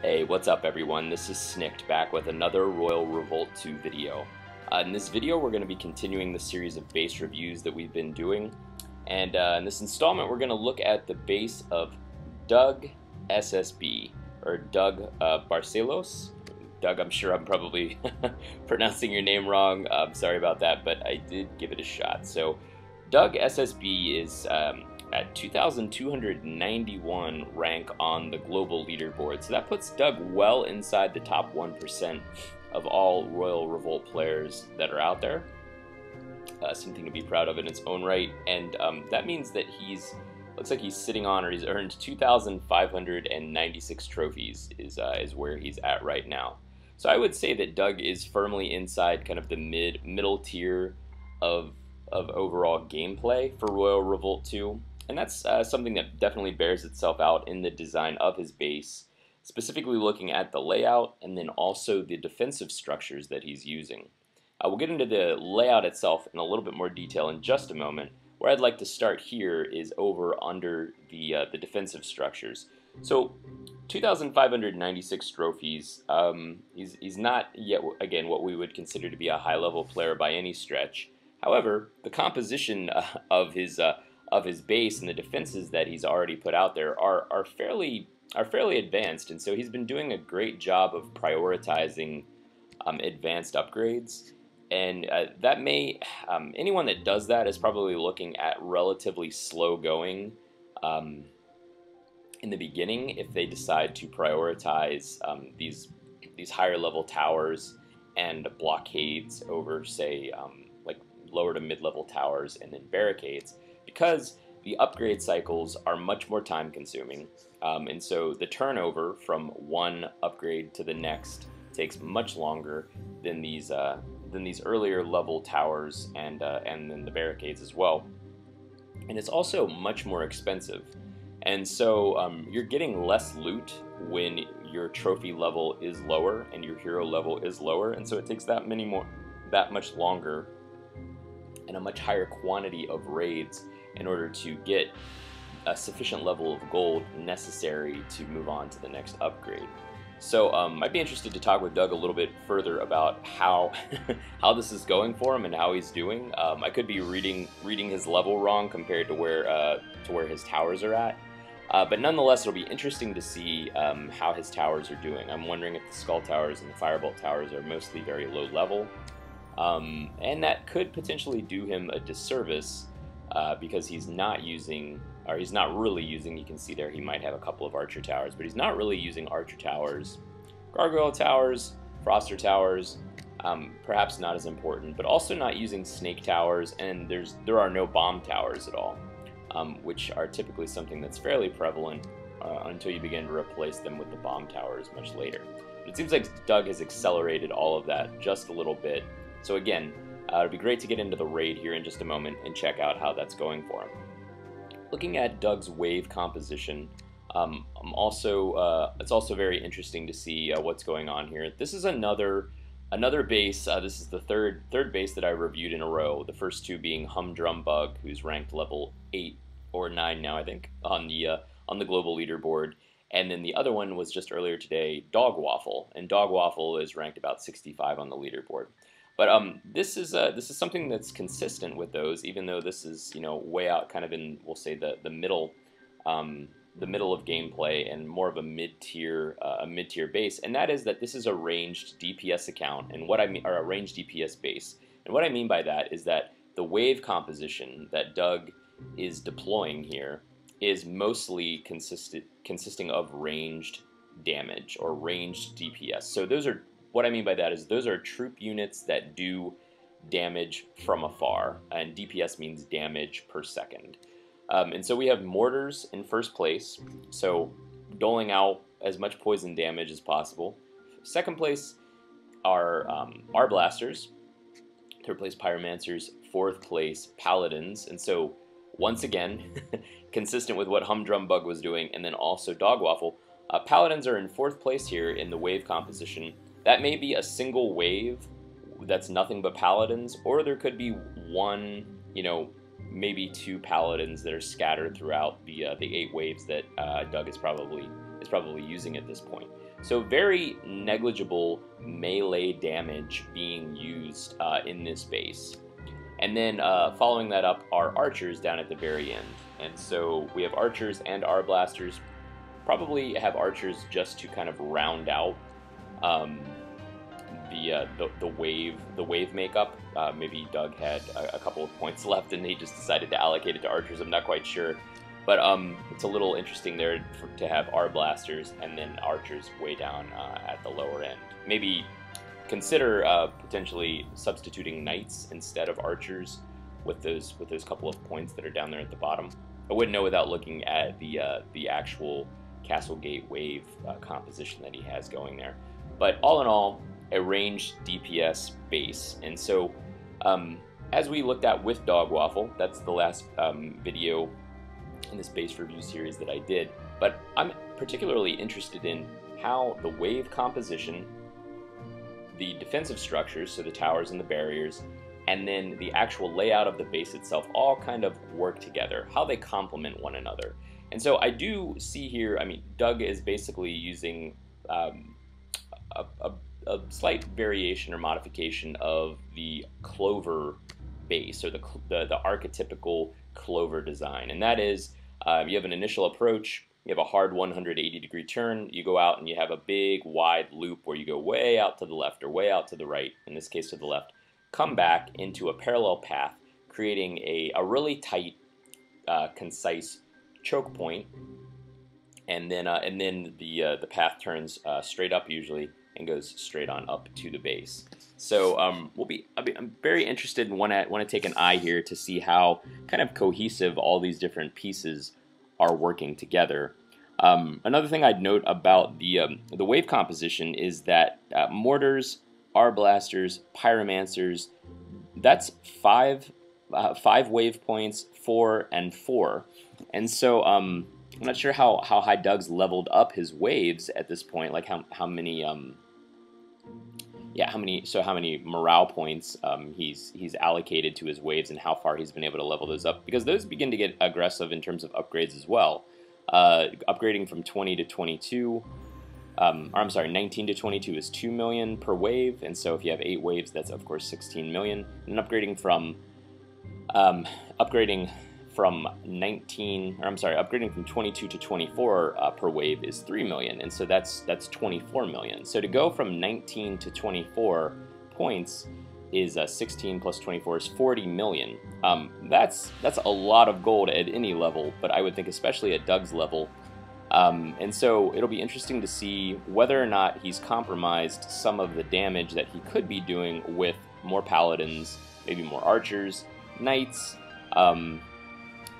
Hey, what's up everyone? This is Snicked back with another Royal Revolt 2 video. Uh, in this video we're going to be continuing the series of base reviews that we've been doing. And uh, in this installment we're going to look at the base of Doug SSB, or Doug uh, Barcelos. Doug, I'm sure I'm probably pronouncing your name wrong. I'm sorry about that, but I did give it a shot. So Doug SSB is um, at 2,291 rank on the global leaderboard. So that puts Doug well inside the top 1% of all Royal Revolt players that are out there. Uh, something to be proud of in its own right. And um, that means that he's, looks like he's sitting on or he's earned 2,596 trophies is, uh, is where he's at right now. So I would say that Doug is firmly inside kind of the mid middle tier of of overall gameplay for Royal Revolt 2 and that's uh, something that definitely bears itself out in the design of his base, specifically looking at the layout and then also the defensive structures that he's using. Uh, we'll get into the layout itself in a little bit more detail in just a moment. Where I'd like to start here is over under the, uh, the defensive structures. So 2,596 trophies. Um, he's, he's not yet, again, what we would consider to be a high-level player by any stretch. However, the composition uh, of his uh, of his base and the defenses that he's already put out there are, are fairly are fairly advanced, and so he's been doing a great job of prioritizing um, advanced upgrades. And uh, that may um, anyone that does that is probably looking at relatively slow going um, in the beginning if they decide to prioritize um, these these higher level towers and blockades over say um, like lower to mid level towers and then barricades because the upgrade cycles are much more time consuming. Um, and so the turnover from one upgrade to the next takes much longer than these uh, than these earlier level towers and uh, and then the barricades as well. And it's also much more expensive. And so um, you're getting less loot when your trophy level is lower and your hero level is lower, and so it takes that many more that much longer and a much higher quantity of raids in order to get a sufficient level of gold necessary to move on to the next upgrade. So um, I'd be interested to talk with Doug a little bit further about how how this is going for him and how he's doing. Um, I could be reading reading his level wrong compared to where uh, to where his towers are at. Uh, but nonetheless, it'll be interesting to see um, how his towers are doing. I'm wondering if the Skull Towers and the Firebolt Towers are mostly very low level, um, and that could potentially do him a disservice uh, because he's not using, or he's not really using, you can see there he might have a couple of archer towers, but he's not really using archer towers, gargoyle towers, froster towers, um, perhaps not as important, but also not using snake towers, and there's there are no bomb towers at all, um, which are typically something that's fairly prevalent uh, until you begin to replace them with the bomb towers much later. It seems like Doug has accelerated all of that just a little bit. So again, uh, it'd be great to get into the raid here in just a moment and check out how that's going for him. Looking at Doug's wave composition, um, I'm also uh, it's also very interesting to see uh, what's going on here. This is another another base. Uh, this is the third third base that I reviewed in a row. The first two being Humdrum Bug, who's ranked level eight or nine now, I think, on the uh, on the global leaderboard. And then the other one was just earlier today, Dog Waffle, and Dog Waffle is ranked about 65 on the leaderboard. But um, this is uh, this is something that's consistent with those, even though this is you know way out, kind of in we'll say the the middle, um, the middle of gameplay and more of a mid tier uh, a mid tier base, and that is that this is a ranged DPS account, and what I mean or a ranged DPS base, and what I mean by that is that the wave composition that Doug is deploying here is mostly consistent consisting of ranged damage or ranged DPS. So those are what I mean by that is those are troop units that do damage from afar, and DPS means damage per second. Um, and so we have mortars in first place, so doling out as much poison damage as possible. Second place are um, blasters. Third place, pyromancers. Fourth place, paladins. And so once again, consistent with what Humdrum Bug was doing, and then also Dog Waffle, uh, paladins are in fourth place here in the wave composition that may be a single wave that's nothing but paladins, or there could be one, you know, maybe two paladins that are scattered throughout the uh, the eight waves that uh, Doug is probably is probably using at this point. So very negligible melee damage being used uh, in this base. And then uh, following that up are archers down at the very end. And so we have archers and arblasters. Probably have archers just to kind of round out um, the, uh, the, the wave the wave makeup. Uh, maybe Doug had a, a, couple of points left and he just decided to allocate it to archers. I'm not quite sure, but um, it's a little interesting there for, to have arblasters and then archers way down uh, at the lower end. Maybe consider uh, potentially substituting knights instead of archers with those with those couple of points that are down there at the bottom. I wouldn't know without looking at the uh, the actual Castle Gate wave uh, composition that he has going there. But all in all, a ranged DPS base. And so, um, as we looked at with Dog Waffle, that's the last um, video in this base review series that I did. But I'm particularly interested in how the wave composition, the defensive structures, so the towers and the barriers, and then the actual layout of the base itself all kind of work together, how they complement one another. And so I do see here, I mean, Doug is basically using um, a, a, a, slight variation or modification of the clover base or the, the, the archetypical clover design. And that is uh, you have an initial approach, you have a hard 180 degree turn, you go out and you have a big wide loop where you go way out to the left or way out to the right, in this case to the left, come back into a parallel path, creating a, a really tight, uh, concise choke point, and then uh, and then the uh, the path turns uh, straight up usually and goes straight on up to the base. So um, we'll be, i am very interested and want to want to take an eye here to see how kind of cohesive all these different pieces are working together. Um, another thing I'd note about the um, the wave composition is that uh, mortars, arblasters, pyromancers, that's five uh, five wave points, four and four, and so um, I'm not sure how how high Doug's leveled up his waves at this point, like how how many um, yeah, how many so how many morale points um, he's he's allocated to his waves and how far he's been able to level those up because those begin to get aggressive in terms of upgrades as well. Uh, upgrading from 20 to 22, um, or I'm sorry, 19 to 22 is 2 million per wave, and so if you have eight waves, that's of course 16 million. And upgrading from um, upgrading from 19, or I'm sorry, upgrading from 22 to 24 uh, per wave is 3 million, and so that's that's 24 million. So to go from 19 to 24 points is uh, 16 plus 24 is 40 million. Um, that's that's a lot of gold at any level, but I would think especially at Doug's level. Um, and so it'll be interesting to see whether or not he's compromised some of the damage that he could be doing with more paladins, maybe more archers, knights, um,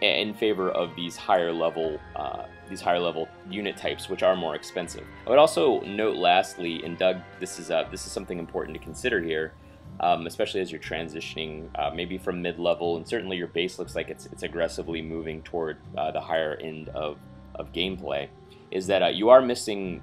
in favor of these higher level uh, these higher level unit types, which are more expensive. I would also note, lastly, and Doug, this is uh, this is something important to consider here, um, especially as you're transitioning uh, maybe from mid level, and certainly your base looks like it's it's aggressively moving toward uh, the higher end of of gameplay. Is that uh, you are missing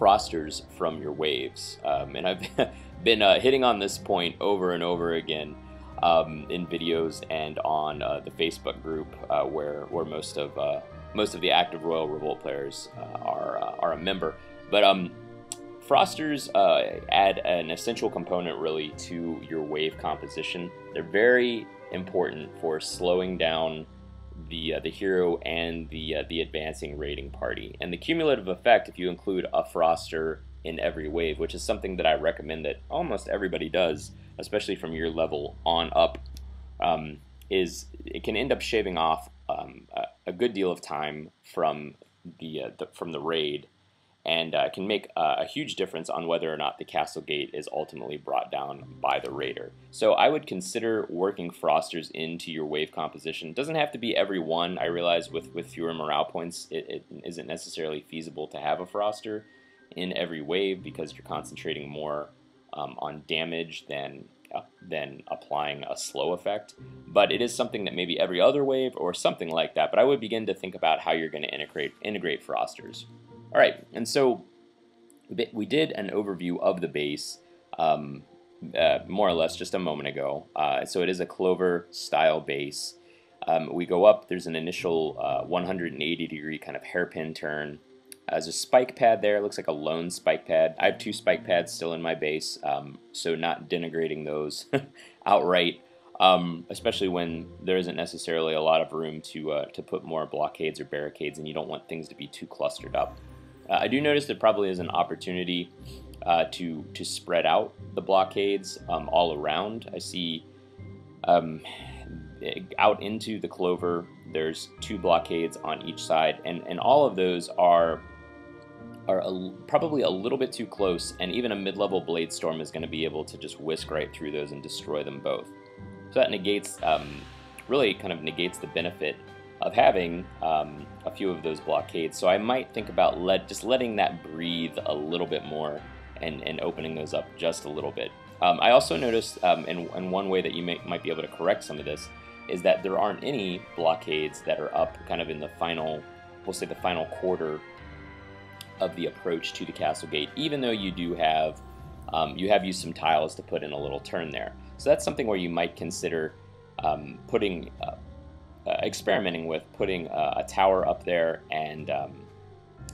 frosters from your waves, um, and I've been uh, hitting on this point over and over again um, in videos and on uh, the Facebook group uh, where where most of uh, most of the active Royal Revolt players uh, are uh, are a member. But um, frosters uh, add an essential component really to your wave composition. They're very important for slowing down the the hero and the the advancing raiding party. And the cumulative effect, if you include a froster in every wave, which is something that I recommend that almost everybody does, especially from your level on up, um, is it can end up shaving off um, a, a, good deal of time from the, uh, the from the raid, and uh, can make uh, a huge difference on whether or not the castle gate is ultimately brought down by the raider. So I would consider working frosters into your wave composition. It doesn't have to be every one. I realize with with fewer morale points, it, it isn't necessarily feasible to have a froster in every wave because you're concentrating more um, on damage than uh, than applying a slow effect. But it is something that maybe every other wave or something like that. But I would begin to think about how you're going to integrate integrate frosters. All right, and so we did an overview of the base. Um, uh, more or less just a moment ago. Uh, so it is a Clover style base. Um, we go up, there's an initial uh, 180 degree kind of hairpin turn. Uh, there's a spike pad there, it looks like a lone spike pad. I have two spike pads still in my base, um, so not denigrating those outright, um, especially when there isn't necessarily a lot of room to, uh, to put more blockades or barricades and you don't want things to be too clustered up. Uh, I do notice there probably is an opportunity uh, to to spread out the blockades um, all around. I see um, out into the clover. There's two blockades on each side, and and all of those are are a, probably a little bit too close, and even a mid-level blade storm is going to be able to just whisk right through those and destroy them both. So that negates, um, really, kind of negates the benefit of having um, a few of those blockades. So I might think about let just letting that breathe a little bit more and, and opening those up just a little bit. Um, I also noticed, um, and, one way that you may, might be able to correct some of this is that there aren't any blockades that are up kind of in the final, we'll say the final quarter of the approach to the castle gate, even though you do have, um, you have used some tiles to put in a little turn there. So that's something where you might consider um, putting, uh, uh, experimenting with putting a tower up there and, um,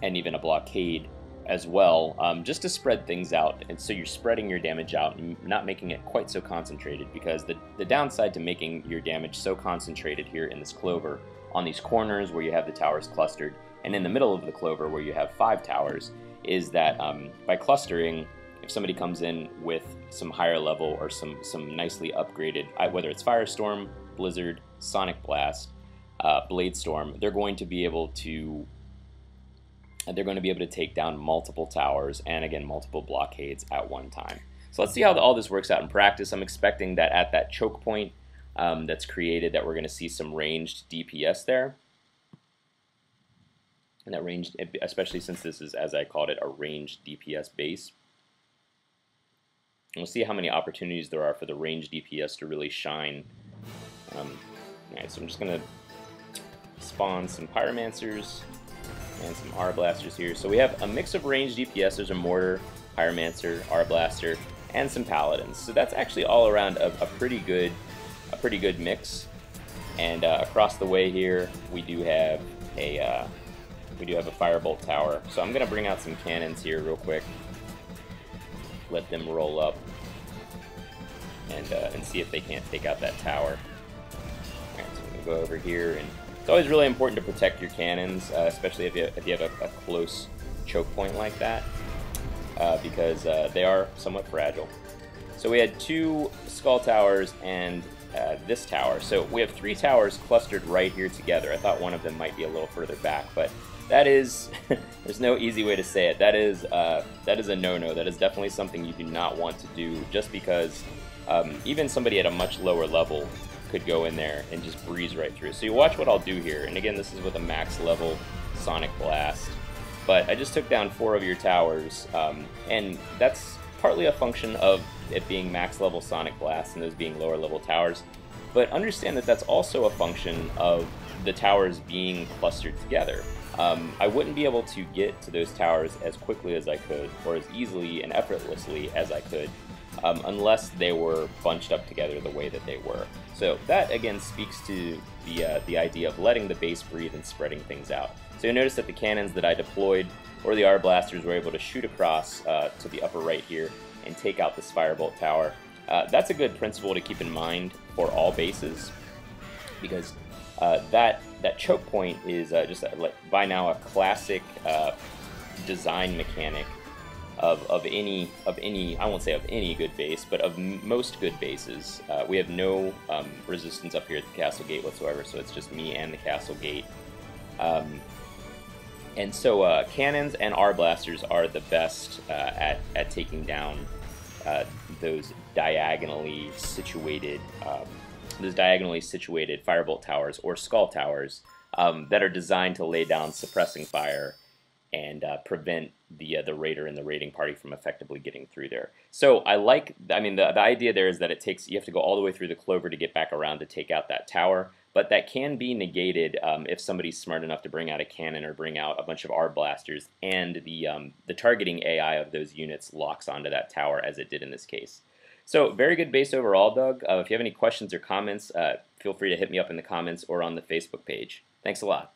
and even a blockade as well, um, just to spread things out. And so you're spreading your damage out and not making it quite so concentrated because the, the downside to making your damage so concentrated here in this clover on these corners where you have the towers clustered and in the middle of the clover where you have five towers is that um, by clustering, if somebody comes in with some higher level or some, some nicely upgraded, whether it's Firestorm, Blizzard, Sonic Blast, uh, Blade Storm, they're going to be able to they're going to be able to take down multiple towers and again multiple blockades at one time. So let's see how all this works out in practice. I'm expecting that at that choke point um, that's created that we're going to see some ranged DPS there. And that range, especially since this is, as I called it, a ranged DPS base. And we'll see how many opportunities there are for the range DPS to really shine. Um, Alright, so I'm just going to spawn some Pyromancers and some Arblasters here. So we have a mix of ranged DPS. There's a Mortar, Pyromancer, Arblaster, and some Paladins. So that's actually all around a, a pretty good, a pretty good mix. And uh, across the way here, we do have a uh, we do have a Firebolt Tower. So I'm gonna bring out some cannons here real quick. Let them roll up and uh, and see if they can't take out that tower. Alright, so I'm gonna go over here and it's always really important to protect your cannons, uh, especially if you, if you have a, a, close choke point like that, uh, because uh, they are somewhat fragile. So we had two skull towers and uh, this tower. So we have three towers clustered right here together. I thought one of them might be a little further back, but that is, there's no easy way to say it. That is, uh, that is a no-no. That is definitely something you do not want to do just because um, even somebody at a much lower level could go in there and just breeze right through. So you watch what I'll do here. And again, this is with a max level Sonic Blast. But I just took down four of your towers, um, and that's partly a function of it being max level Sonic Blast and those being lower level towers. But understand that that's also a function of the towers being clustered together. Um, I wouldn't be able to get to those towers as quickly as I could, or as easily and effortlessly as I could, um, unless they were bunched up together the way that they were. So that again speaks to the, uh, the idea of letting the base breathe and spreading things out. So you'll notice that the cannons that I deployed or the Arblasters were able to shoot across uh, to the upper right here and take out this Firebolt tower. Uh, that's a good principle to keep in mind for all bases because uh, that that choke point is uh, just like by now a classic uh, design mechanic of, of any of any I won't say of any good base, but of most good bases. Uh, we have no um, resistance up here at the castle gate whatsoever, so it's just me and the castle gate. Um, and so uh, cannons and Arblasters are the best uh, at at taking down uh, those diagonally situated um, those diagonally situated firebolt towers or skull towers um, that are designed to lay down suppressing fire and uh, prevent the uh, the raider and the raiding party from effectively getting through there. So I like, I mean, the, the idea there is that it takes you have to go all the way through the clover to get back around to take out that tower, but that can be negated um, if somebody's smart enough to bring out a cannon or bring out a bunch of Arblasters, and the um, the targeting AI of those units locks onto that tower as it did in this case. So very good base overall, Doug. Uh, if you have any questions or comments, uh, feel free to hit me up in the comments or on the Facebook page. Thanks a lot.